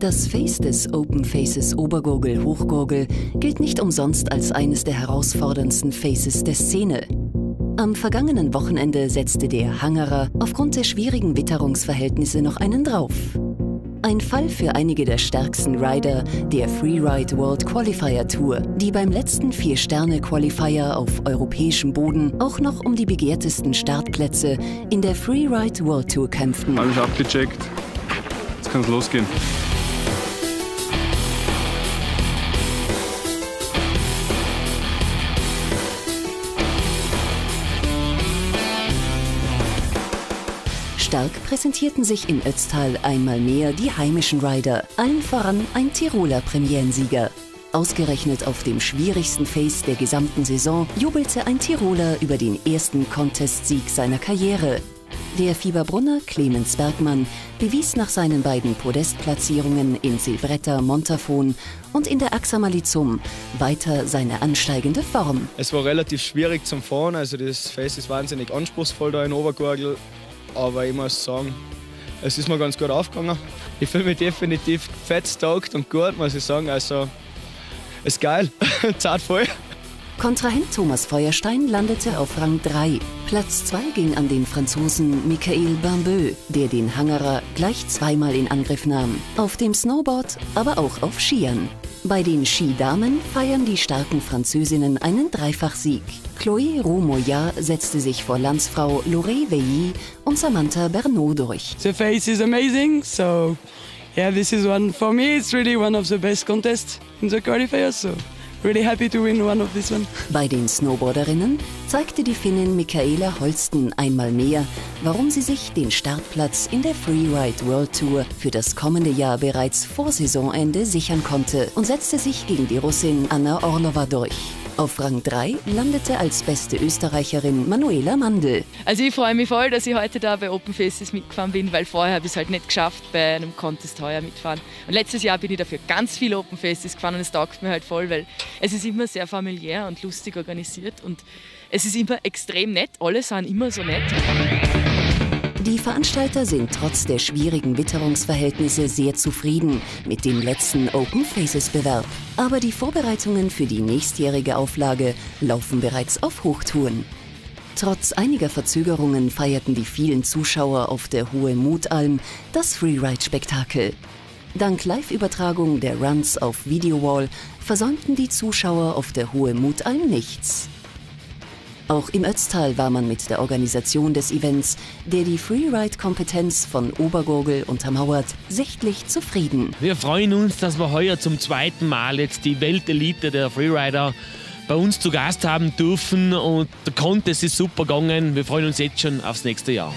Das Face des Open Faces Obergurgel Hochgurgel gilt nicht umsonst als eines der herausforderndsten Faces der Szene. Am vergangenen Wochenende setzte der Hangerer aufgrund der schwierigen Witterungsverhältnisse noch einen drauf. Ein Fall für einige der stärksten Rider der Freeride World Qualifier Tour, die beim letzten Vier-Sterne-Qualifier auf europäischem Boden auch noch um die begehrtesten Startplätze in der Freeride World Tour kämpften. Alles abgecheckt. Jetzt kann es losgehen. Stark präsentierten sich in Ötztal einmal mehr die heimischen Rider, allen voran ein Tiroler Premierensieger. Ausgerechnet auf dem schwierigsten Face der gesamten Saison jubelte ein Tiroler über den ersten Contest-Sieg seiner Karriere. Der Fieberbrunner Clemens Bergmann bewies nach seinen beiden Podestplatzierungen in Silbretta Montafon und in der Axamalizum weiter seine ansteigende Form. Es war relativ schwierig zum Fahren, also das Face ist wahnsinnig anspruchsvoll da in Obergurgel aber ich muss sagen, es ist mir ganz gut aufgegangen. Ich fühle mich definitiv fett stoked und gut, muss ich sagen. Also, ist geil, zart voll. Kontrahent Thomas Feuerstein landete auf Rang 3. Platz 2 ging an den Franzosen Michael Bambeu, der den Hangerer gleich zweimal in Angriff nahm. Auf dem Snowboard, aber auch auf Skiern. Bei den Skidamen feiern die starken Französinnen einen Dreifachsieg. Chloé Roumoya setzte sich vor Landsfrau Loré Veilly und Samantha Bernot durch. The face is amazing, so yeah, this is one for me. It's really one of the best contests in the qualifiers. So really happy to win one of this one. Bei den Snowboarderinnen zeigte die Finnin Michaela Holsten einmal mehr, warum sie sich den Startplatz in der Freeride World Tour für das kommende Jahr bereits vor Saisonende sichern konnte und setzte sich gegen die Russin Anna Orlova durch. Auf Rang 3 landete als beste Österreicherin Manuela Mandl. Also ich freue mich voll, dass ich heute da bei Open Faces mitgefahren bin, weil vorher habe ich es halt nicht geschafft, bei einem Contest heuer mitfahren. Und letztes Jahr bin ich dafür ganz viele Open Faces gefahren und es taugt mir halt voll, weil es ist immer sehr familiär und lustig organisiert und es ist immer extrem nett. Alle sind immer so nett. Die Veranstalter sind trotz der schwierigen Witterungsverhältnisse sehr zufrieden mit dem letzten Open Faces Bewerb. Aber die Vorbereitungen für die nächstjährige Auflage laufen bereits auf Hochtouren. Trotz einiger Verzögerungen feierten die vielen Zuschauer auf der Hohe Mutalm das Freeride-Spektakel. Dank Live-Übertragung der Runs auf Videowall versäumten die Zuschauer auf der Hohe Mutalm nichts. Auch im Ötztal war man mit der Organisation des Events, der die Freeride-Kompetenz von Obergurgel untermauert, sichtlich zufrieden. Wir freuen uns, dass wir heuer zum zweiten Mal jetzt die Weltelite der Freerider bei uns zu Gast haben dürfen und der Contest ist super gegangen. Wir freuen uns jetzt schon aufs nächste Jahr.